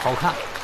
好看。